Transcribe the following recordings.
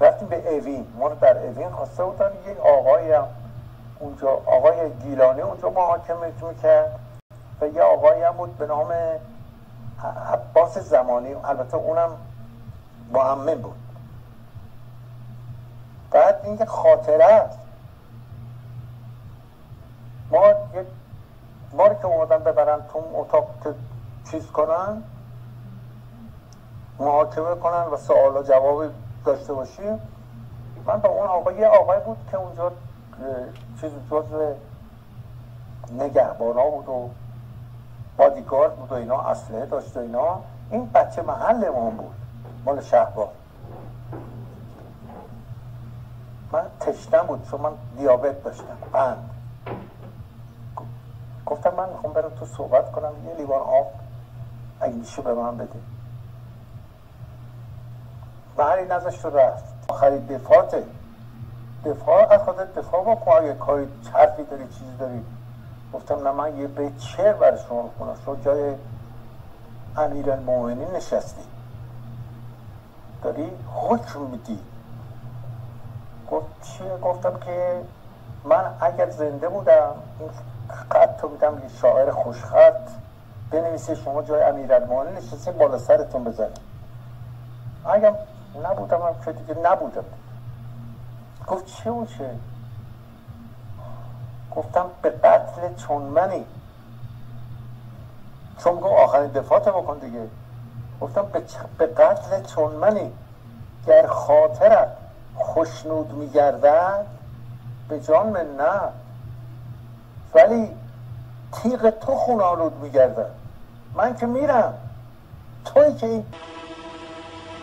رفتیم به اوین ما رو در اوین خواسته بودن یک آقای هم اونجا آقای گیلانی اونجا محاکمه می‌کرد و یه آقایی هم بود به نام عباس زمانی البته اونم محمد بود. بعد این خاطره است ما یک باری که اومدن ببرن تو اتاق که چیز کنن محاکمه کنن و سوال و جواب داشته باشیم. من با اون آقای یه آقای بود که اونجا چیز جز نگهبانا بود و بادیگارد بود و اینا اصله داشت و اینا. این بچه محل ما بود مال شهبار من تشنم بود چون من دیابت داشتم بند گفتم من می‌خوام برم تو صحبت کنم یه لیوان آب اگه میشه به من بده. و هر این ازش رو رفت. آخری دفاعته. دفاع از خودت دفاع بکن اگه کاری حرفی داری چیزی داری. گفتم نه من یه به چر برای شما کنم شما جای امیر المومنی نشستی. داری حکم میدی. گفت چیه گفتم که من اگر زنده بودم این خط تو میدم یه شاعر خوشخط. بنویسه شما جای امیر المومنی نشسته بالا سرتون بزنه. اگر نبودم هم که دیگه نبودم. گفت چه و چه؟ گفتم به قتل چون منی چون گفت آخرین دفاعت بکن دیگه. گفتم به قتل چون منی گر خاطرت خوشنود میگردد به جان من نه. ولی تیغ تو خون آلود میگردد. من که میرم. توی که این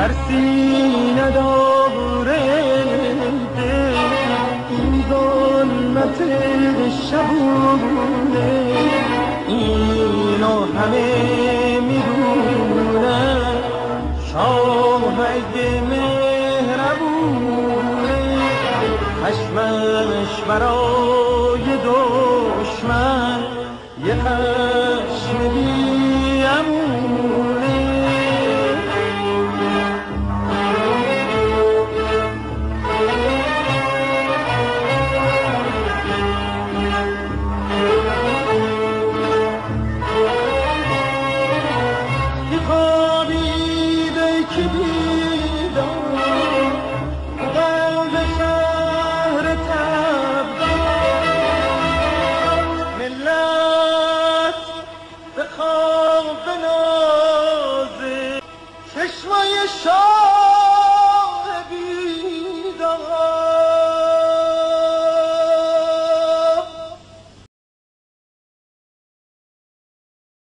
ترسی نداره این ظلمت شبونه. اینو همه می‌دونن. شاه اگه مهربونه. خشمش برای دشمن. یه ঈশ্বর